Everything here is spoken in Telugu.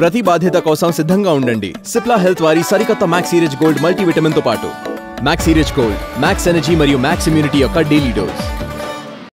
ప్రతి బాధ్యత కోసం సిద్ధంగా ఉండండి. సిప్లా హెల్త్ వారి సరికొత్త మ్యాక్స్ సీరేజ్ గోల్డ్ మల్టీవిటమిన్తో పాటు. మ్యాక్స్ సీరేజ్ గోల్డ్ మ్యాక్స్ ఎనర్జీ మరియు మ్యాక్స్ ఇమ్యూనిటీ యొక్క డైలీ డోస్